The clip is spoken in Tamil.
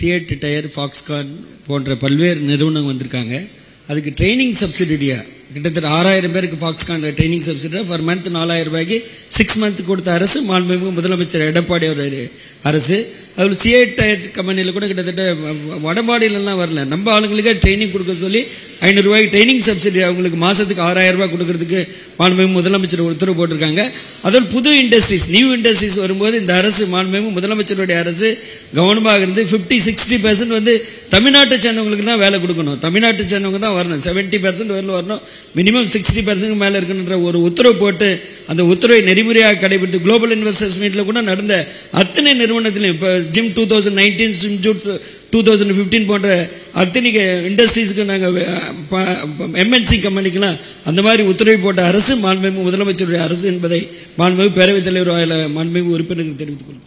சிஎட் டயர் ஃபாக்ஸ்கான் போன்ற பல்வேறு நிறுவனங்கள் வந்திருக்காங்க. அதுக்கு ட்ரைனிங் சப்சிடியா கிட்டத்தட்ட ஆறாயிரம் பேருக்கு ஃபாக்ஸ்கான் ட்ரைனிங் சப்சிடியா ஃபர் மந்த் நாலாயிரம் ரூபாய்க்கு சிக்ஸ் மந்த் கொடுத்த அரசு மாண்புமிகு முதலமைச்சர் எடப்பாடி அவர் அரசு. அதில் சிஐ டயர் கம்பெனியில் கூட கிட்டத்தட்ட வடமாடியிலலாம் வரல. நம்ம ஆளுங்களுக்கே ட்ரைனிங் கொடுக்க சொல்லி ஐநூறுரூவாய்க்கு ட்ரைனிங் சப்சிடி அவங்களுக்கு மாதத்துக்கு ஆறாயிரம் ரூபாய் கொடுக்கறதுக்கு மாண்புமிகு முதலமைச்சர் உத்தரவு போட்டிருக்காங்க. அதில் புது இண்டஸ்ட்ரீஸ் நியூ இண்டஸ்ட்ரீஸ் வரும்போது இந்த அரசு மாண்புமிகு முதலமைச்சருடைய அரசு கவனமாக இருந்து ஃபிஃப்டி சிக்ஸ்டி பர்சன்ட் வந்து தமிழ்நாட்டை சேர்ந்தவங்களுக்கு தான் வேலை கொடுக்கணும். தமிழ்நாட்டை சேர்ந்தவங்க தான் வரணும். செவன்ட்டி பர்சன்ட் வரல வரணும். மினிமம் சிக்ஸ்டி பர்சன்ட் மேலே இருக்கணுன்ற ஒரு உத்தரவு போட்டு அந்த உத்தரவை நெறிமுறையாக கடைபிடித்து குளோபல் இன்வெஸ்டர்ஸ் மீட்டில் கூட நடந்த அத்தனை நிறுவனத்திலையும் இப்போ ஜிம் டூ தௌசண்ட் நைன்டீன் ஜிம் டூ தௌசண்ட் ஃபிஃப்டீன் போன்ற அத்தனை இண்டஸ்ட்ரீஸ்க்கு நாங்கள் எம்என்சி கம்பெனிக்கெலாம் அந்த மாதிரி உத்தரவு போட்ட அரசு மாண்புமிகு முதலமைச்சருடைய அரசு என்பதை மாண்புமிகு பேரவைத் தலைவர் வாயில மாண்புமிகு உறுப்பினர்கள் தெரிவித்துக் கொள்ளும்